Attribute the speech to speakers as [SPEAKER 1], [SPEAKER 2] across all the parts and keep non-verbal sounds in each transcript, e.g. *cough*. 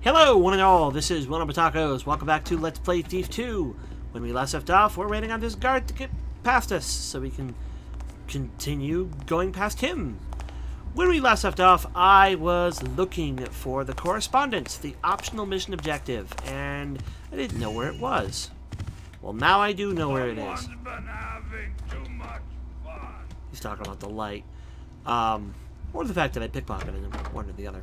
[SPEAKER 1] Hello, one and all. This is William Tacos. Welcome back to Let's Play Thief 2. When we last left off, we're waiting on this guard to get past us so we can continue going past him. When we last left off, I was looking for the correspondence, the optional mission objective, and I didn't know where it was. Well, now I do know where it is.
[SPEAKER 2] Someone's been having too much fun.
[SPEAKER 1] He's talking about the light. Um, or the fact that I pickpocketed him, one or the other.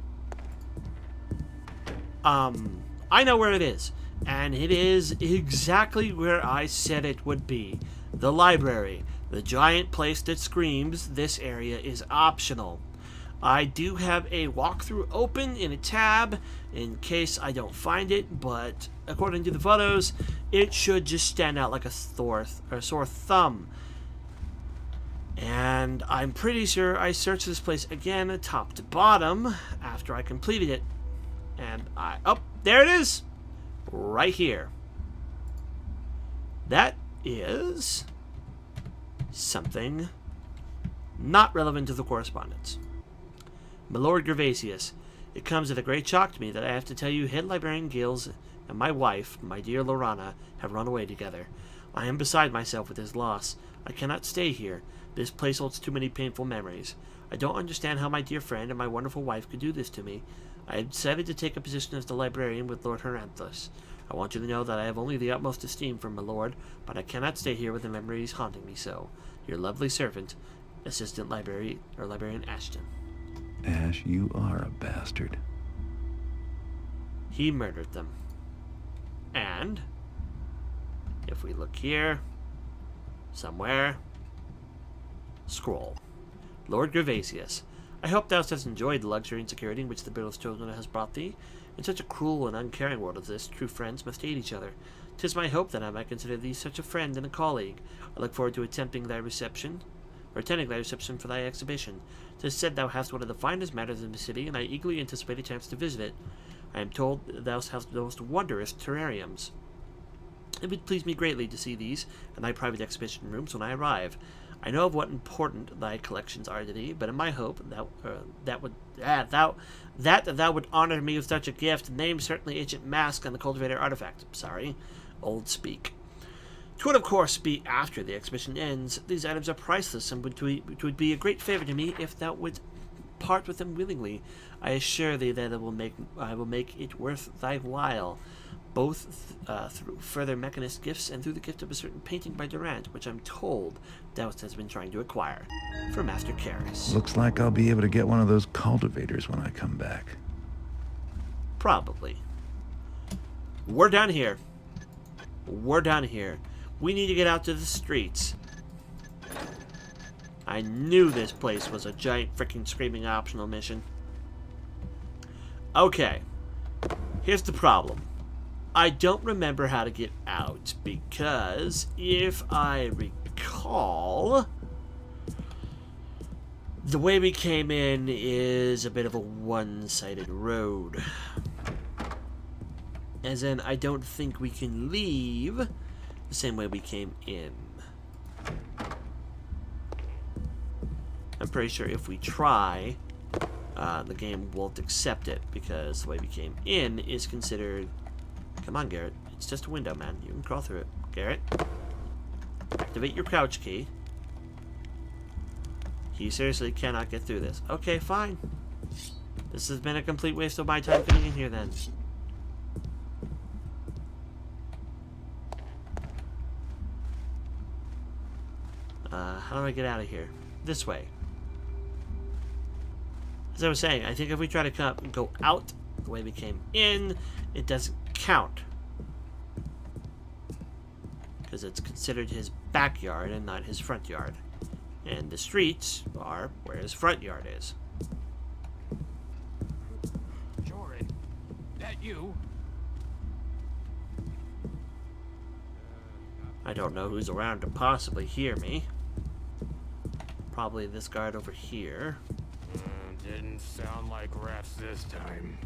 [SPEAKER 1] Um, I know where it is. And it is exactly where I said it would be. The library. The giant place that screams, this area is optional. I do have a walkthrough open in a tab in case I don't find it, but according to the photos, it should just stand out like a or sore thumb. And I'm pretty sure I searched this place again, top to bottom, after I completed it. And I... Oh, there it is! Right here. That is... something not relevant to the correspondence. My Lord Gervasius, it comes as a great shock to me that I have to tell you head librarian Gills and my wife, my dear Lorana, have run away together. I am beside myself with his loss. I cannot stay here. This place holds too many painful memories. I don't understand how my dear friend and my wonderful wife could do this to me. I have decided to take a position as the librarian with Lord Heranthus. I want you to know that I have only the utmost esteem for my lord, but I cannot stay here with the memories haunting me so. Your lovely servant, Assistant Library or Librarian Ashton.
[SPEAKER 3] Ash, you are a bastard.
[SPEAKER 1] He murdered them. And if we look here, somewhere, scroll. Lord Gervasius, I hope thou hast enjoyed the luxury and security in which the of Children has brought thee. In such a cruel and uncaring world as this, true friends must aid each other. Tis my hope that I might consider thee such a friend and a colleague. I look forward to attempting thy reception, or attending thy reception for thy exhibition. Tis said thou hast one of the finest matters in the city, and I eagerly anticipate a chance to visit it. I am told thou hast the most wondrous terrariums. It would please me greatly to see these and thy private exhibition rooms when I arrive. I know of what important thy collections are to thee, but in my hope thou uh, that would ah, thou that thou would honor me with such a gift, name certainly ancient mask and the cultivator artifact. Sorry, old speak. Twould of course be after the exhibition ends. These items are priceless, and would be, it would be a great favor to me if thou would part with them willingly. I assure thee that will make I will make it worth thy while, both uh, through further mechanist gifts and through the gift of a certain painting by Durant, which I'm told Doust has been trying to acquire for Master Karras.
[SPEAKER 3] Looks like I'll be able to get one of those cultivators when I come back.
[SPEAKER 1] Probably. We're down here. We're down here. We need to get out to the streets. I knew this place was a giant freaking screaming optional mission. Okay. Here's the problem. I don't remember how to get out because if I recall, the way we came in is a bit of a one-sided road. As in, I don't think we can leave the same way we came in. I'm pretty sure if we try, uh, the game won't accept it because the way we came in is considered... Come on, Garrett. It's just a window, man. You can crawl through it. Garrett, activate your crouch key. He seriously cannot get through this. Okay, fine. This has been a complete waste of my time getting in here then. Uh, how do I get out of here? This way. As I was saying, I think if we try to come, go out the way we came in, it doesn't count. Because it's considered his backyard and not his front yard. And the streets are where his front yard is.
[SPEAKER 2] Joran, that you?
[SPEAKER 1] I don't know who's around to possibly hear me. Probably this guard over here.
[SPEAKER 2] Mm, didn't sound like rats this time.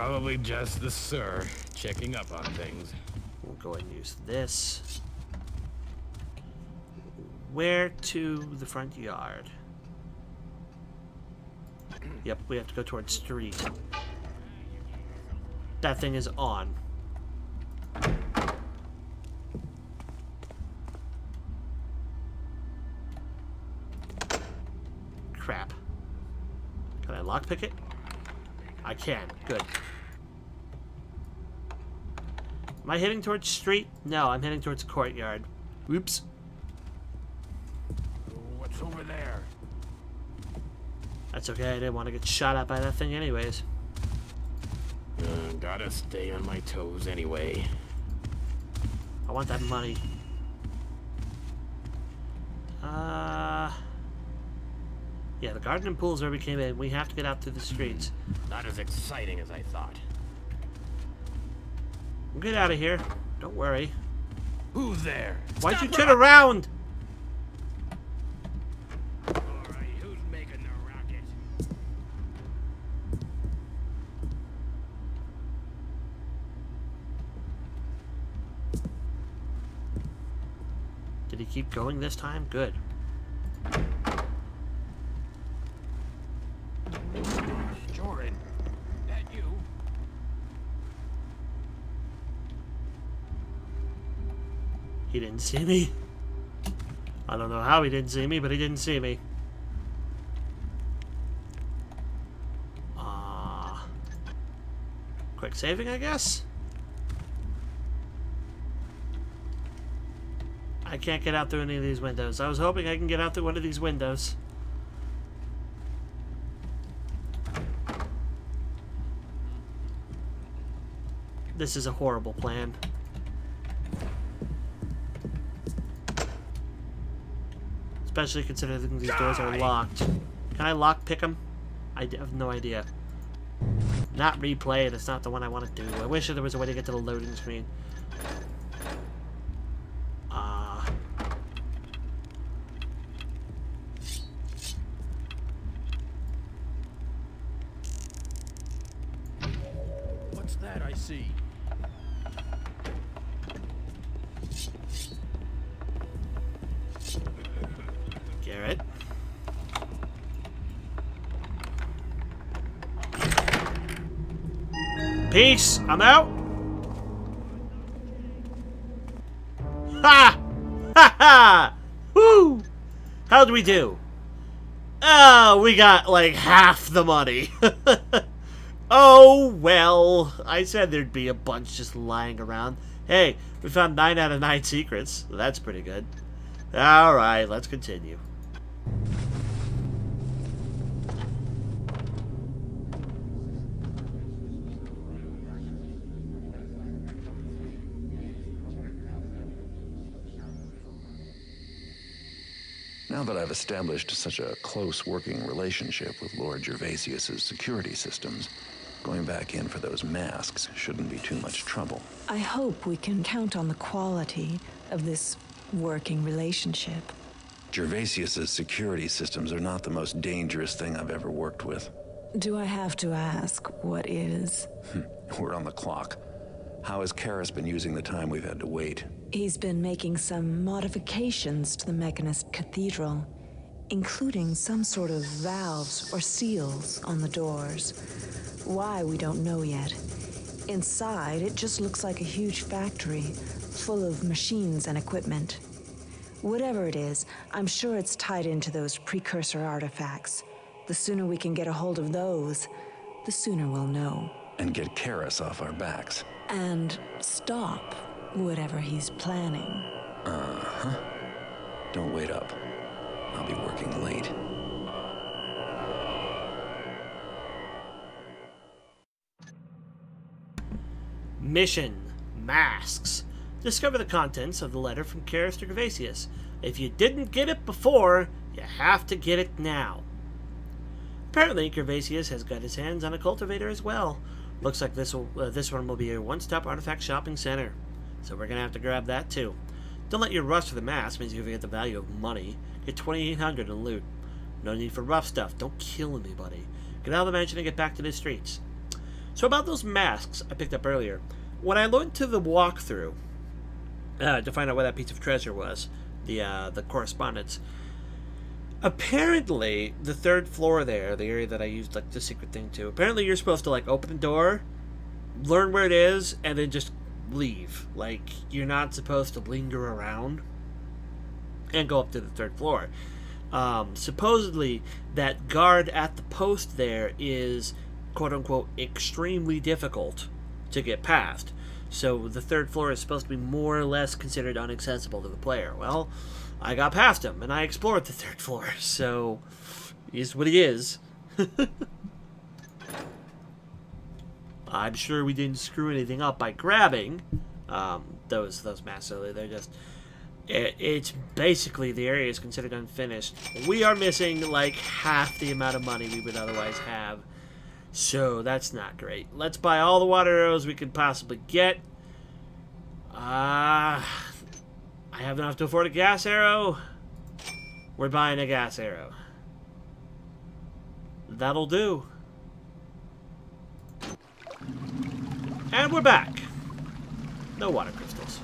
[SPEAKER 2] Probably just the sir checking up on things.
[SPEAKER 1] We'll go ahead and use this. Where to the front yard? Yep, we have to go towards street. That thing is on. Crap. Can I lockpick it? I can. Good. Am I heading towards street? No, I'm heading towards courtyard. Oops.
[SPEAKER 2] What's over there?
[SPEAKER 1] That's okay, I didn't want to get shot at by that thing anyways.
[SPEAKER 2] Uh, gotta stay on my toes anyway.
[SPEAKER 1] I want that money. Uh... Yeah, the garden and pool's where we came in. We have to get out through the streets.
[SPEAKER 2] Not as exciting as I thought.
[SPEAKER 1] We'll get out of here. Don't worry.
[SPEAKER 2] Who's there?
[SPEAKER 1] Why'd
[SPEAKER 2] Stop
[SPEAKER 1] you turn around?
[SPEAKER 2] Who's making the racket?
[SPEAKER 1] Did he keep going this time? Good.
[SPEAKER 2] Jordan, that you?
[SPEAKER 1] He didn't see me. I don't know how he didn't see me, but he didn't see me. Ah. quick saving, I guess? I can't get out through any of these windows. I was hoping I can get out through one of these windows. This is a horrible plan. Especially considering these doors are locked. Can I lock pick them? I have no idea. Not replay, that's not the one I want to do. I wish there was a way to get to the loading screen. I'm out. Ha! Ha ha! Woo! How'd we do? Oh, we got like half the money. *laughs* oh, well. I said there'd be a bunch just lying around. Hey, we found 9 out of 9 secrets. That's pretty good. Alright, let's continue.
[SPEAKER 3] Now that I've established such a close working relationship with Lord Gervasius's security systems, going back in for those masks shouldn't be too much trouble.
[SPEAKER 4] I hope we can count on the quality of this working relationship.
[SPEAKER 3] Gervasius's security systems are not the most dangerous thing I've ever worked with.
[SPEAKER 4] Do I have to ask what is? *laughs*
[SPEAKER 3] We're on the clock. How has Karras been using the time we've had to wait?
[SPEAKER 4] He's been making some modifications to the Mechanist Cathedral, including some sort of valves or seals on the doors. Why, we don't know yet. Inside, it just looks like a huge factory, full of machines and equipment. Whatever it is, I'm sure it's tied into those precursor artifacts. The sooner we can get a hold of those, the sooner we'll know.
[SPEAKER 3] And get Karras off our backs.
[SPEAKER 4] And stop whatever he's planning. Uh-huh.
[SPEAKER 3] Don't wait up. I'll be working late.
[SPEAKER 1] Mission Masks. Discover the contents of the letter from Karras to Gervasius. If you didn't get it before, you have to get it now. Apparently, Gervasius has got his hands on a cultivator as well. Looks like this will, uh, this one will be a one-stop artifact shopping center. So we're gonna have to grab that too. Don't let your rush for the mask means you get the value of money. Get 2,800 in loot. No need for rough stuff. Don't kill anybody. Get out of the mansion and get back to the streets. So about those masks I picked up earlier, when I went to the walkthrough uh, to find out where that piece of treasure was, the uh, the correspondence, apparently the third floor there, the area that I used like the secret thing to, apparently you're supposed to like open the door, learn where it is, and then just leave. Like you're not supposed to linger around and go up to the third floor. Um, supposedly, that guard at the post there is quote unquote extremely difficult to get past. So the third floor is supposed to be more or less considered inaccessible to the player. Well, I got past him and I explored the third floor, *laughs* so he's what he is. *laughs* I'm sure we didn't screw anything up by grabbing um, those those massively. They're just it, it's basically the area is considered unfinished. We are missing like half the amount of money we would otherwise have. So that's not great. Let's buy all the water arrows we could possibly get. Ah, uh, I have enough to afford a gas arrow. We're buying a gas arrow. That'll do. And we're back. No water crystals.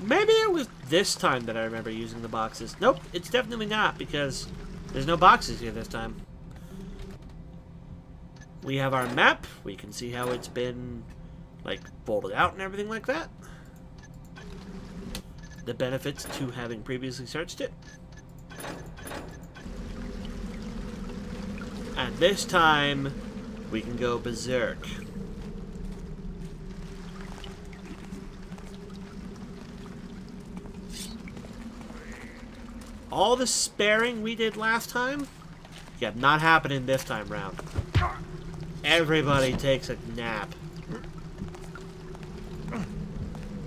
[SPEAKER 1] Maybe it was this time that I remember using the boxes. Nope, it's definitely not because there's no boxes here this time. We have our map. We can see how it's been like folded out and everything like that. The benefits to having previously searched it. And this time, we can go berserk. All the sparing we did last time, yeah, not happening this time round. Everybody takes a nap.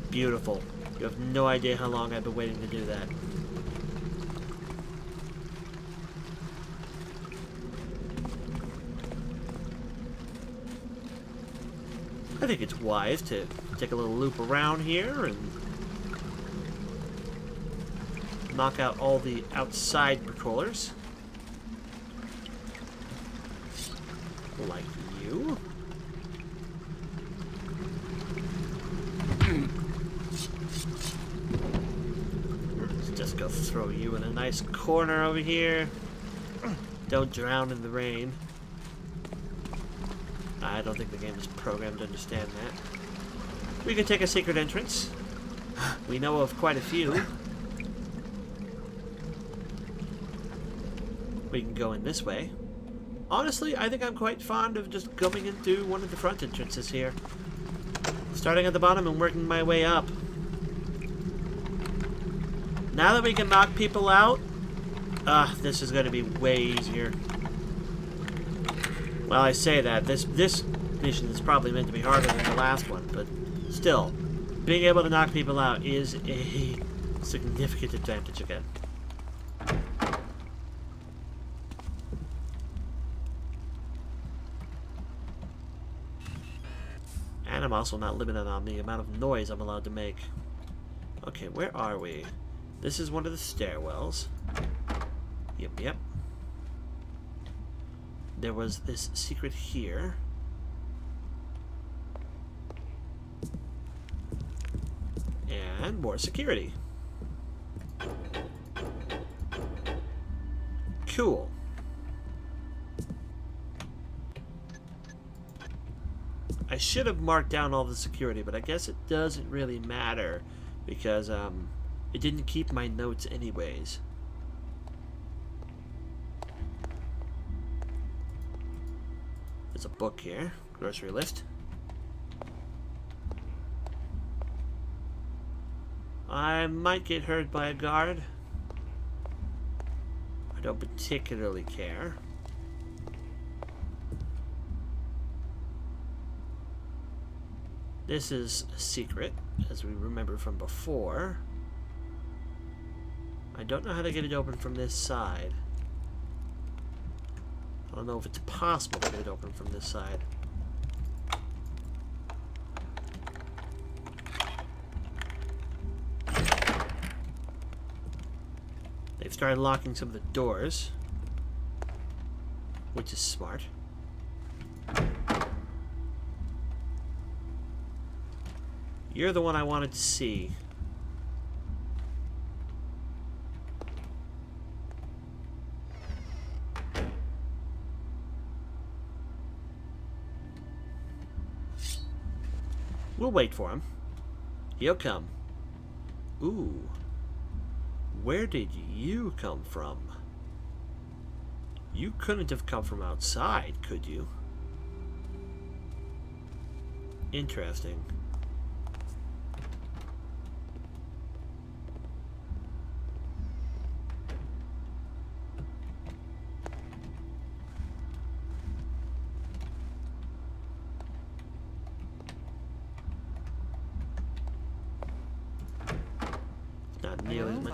[SPEAKER 1] Beautiful. You have no idea how long I've been waiting to do that. I think it's wise to take a little loop around here and knock out all the outside patrollers. Like you. Let's just go throw you in a nice corner over here. Don't drown in the rain. I don't think the game is programmed to understand that. We can take a secret entrance. We know of quite a few. We can go in this way. Honestly, I think I'm quite fond of just going into one of the front entrances here. Starting at the bottom and working my way up. Now that we can knock people out, ah, uh, this is going to be way easier. Well, I say that. This this mission is probably meant to be harder than the last one, but still, being able to knock people out is a *laughs* significant advantage again. And I'm also not limited on the amount of noise I'm allowed to make. Okay, where are we? This is one of the stairwells. Yep, yep. There was this secret here. And more security. Cool. I should have marked down all the security, but I guess it doesn't really matter because um, it didn't keep my notes anyways. There's a book here, grocery list. I might get hurt by a guard. I don't particularly care. This is a secret, as we remember from before. I don't know how to get it open from this side. I don't know if it's possible to get it open from this side. They've started locking some of the doors, which is smart. You're the one I wanted to see. We'll wait for him. He'll come. Ooh. Where did you come from? You couldn't have come from outside, could you? Interesting.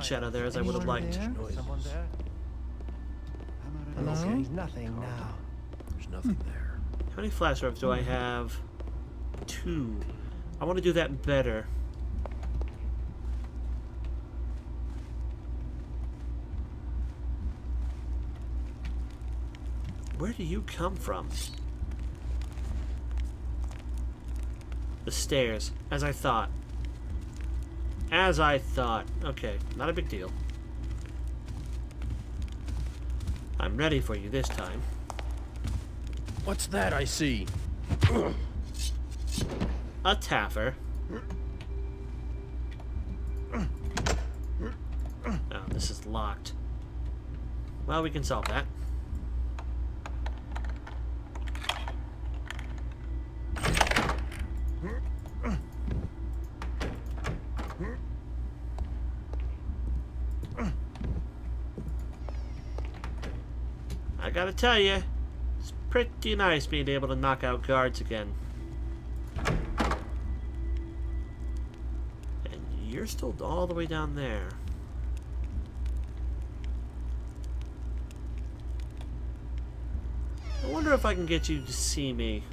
[SPEAKER 1] Shadow there as I would have liked.
[SPEAKER 5] Someone there?
[SPEAKER 6] Hello?
[SPEAKER 5] Okay, nothing now.
[SPEAKER 6] There's nothing there.
[SPEAKER 1] How many flash drives do I have? Two. I want to do that better. Where do you come from? The stairs, as I thought. As I thought. Okay, not a big deal. I'm ready for you this time.
[SPEAKER 6] What's that I see?
[SPEAKER 1] a Taffer. Oh, this is locked. Well, we can solve that. Gotta tell you, it's pretty nice being able to knock out guards again. And you're still all the way down there. I wonder if I can get you to see me.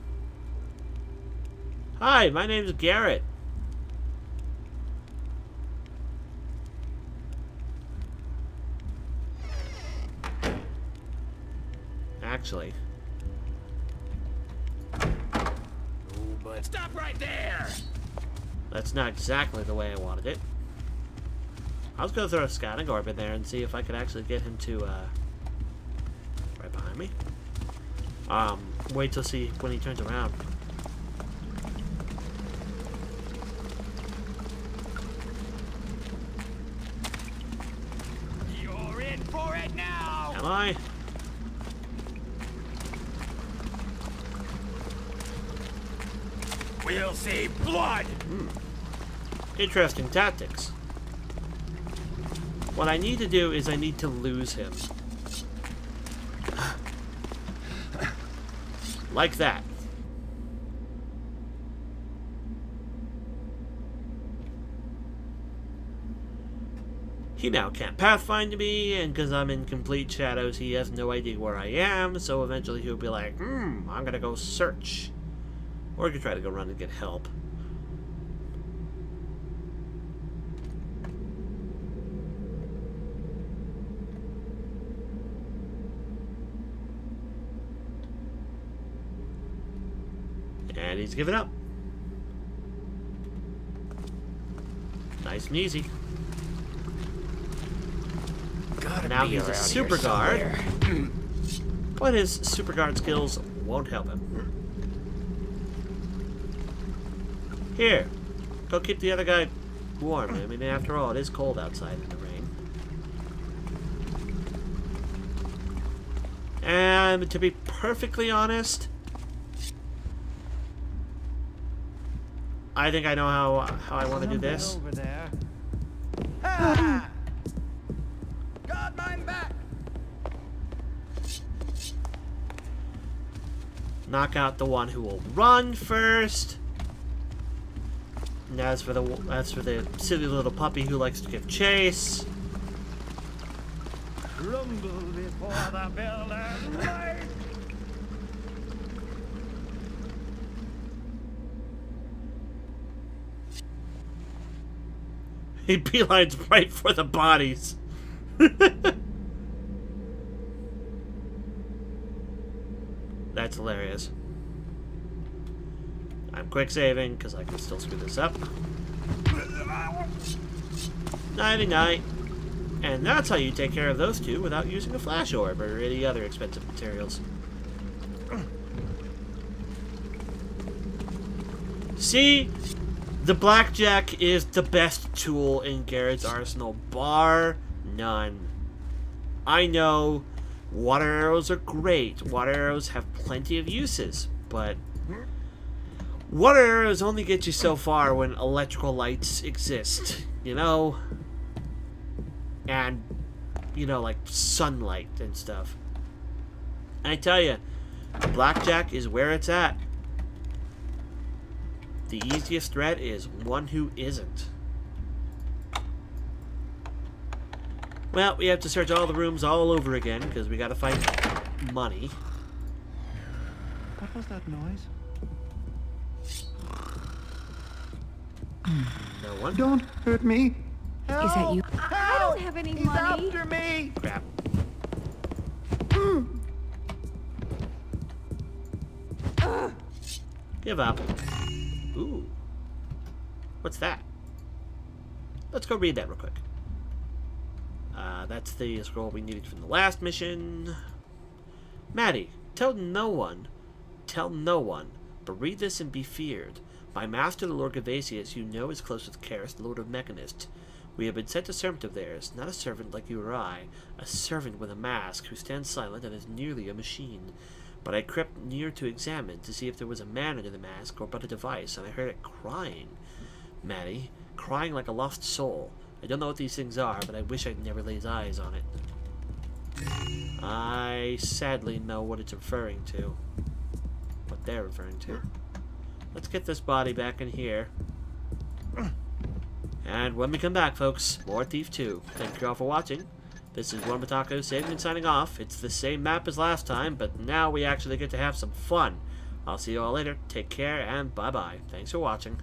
[SPEAKER 1] Hi, my name's Garrett.
[SPEAKER 2] But stop right there!
[SPEAKER 1] That's not exactly the way I wanted it. I was gonna throw a scouting orb in there and see if I could actually get him to, uh... Right behind me? Um, wait till see when he turns around.
[SPEAKER 2] You're in for it now!
[SPEAKER 1] Am I?
[SPEAKER 2] We'll see blood! Hmm.
[SPEAKER 1] Interesting tactics. What I need to do is I need to lose him. *sighs* Like that. He now can't pathfind me, and because I'm in complete shadows, he has no idea where I am, so eventually he'll be like, hmm, I'm gonna go search. Or he could try to go run and get help. And he's given up. Nice and easy.
[SPEAKER 2] Gotta
[SPEAKER 1] Now he's a super guard. *clears throat* But his super guard skills won't help him. Here, go keep the other guy warm. I mean, after all, it is cold outside in the rain. And to be perfectly honest, I think I know how how I want to do this.
[SPEAKER 5] Over there. Ha! *laughs* Got mine back.
[SPEAKER 1] knock out the one who will run first. And as for the as for the silly little puppy who likes to give chase,
[SPEAKER 5] Rumble before the builders rise.
[SPEAKER 1] he beelines right for the bodies. *laughs* That's hilarious. Quick saving because I can still screw this up. Nighty night. And that's how you take care of those two without using a flash orb or any other expensive materials. See? The blackjack is the best tool in Garrett's arsenal, bar none. I know water arrows are great. Water arrows have plenty of uses, but water arrows only get you so far when electrical lights exist, you know? And, you know, like sunlight and stuff. And I tell you, blackjack is where it's at. The easiest threat is one who isn't. Well, we have to search all the rooms all over again because we got to find money.
[SPEAKER 7] What was that noise?
[SPEAKER 1] No one.
[SPEAKER 7] Don't hurt me.
[SPEAKER 4] Is that you?
[SPEAKER 5] I
[SPEAKER 8] don't have any
[SPEAKER 5] He's
[SPEAKER 8] money.
[SPEAKER 5] after me!
[SPEAKER 1] Crap. Give up. Ooh. What's that? Let's go read that real quick. Uh, that's the scroll we needed from the last mission. Maddie, tell no one, tell no one, but read this and be feared. My master, the Lord Gervasius, you know is close with Karras, the Lord of Mechanist. We have been sent a servant of theirs, not a servant like you or I, a servant with a mask who stands silent and is nearly a machine. But I crept near to examine to see if there was a man under the mask or but a device, and I heard it crying. Maddie, crying like a lost soul. I don't know what these things are, but I wish I'd never laid eyes on it. I sadly know what it's referring to. What they're referring to. Let's get this body back in here. And when we come back, folks, more Thief 2. Thank you all for watching. This is One saving and signing off. It's the same map as last time, but now we actually get to have some fun. I'll see you all later. Take care, and bye-bye. Thanks for watching.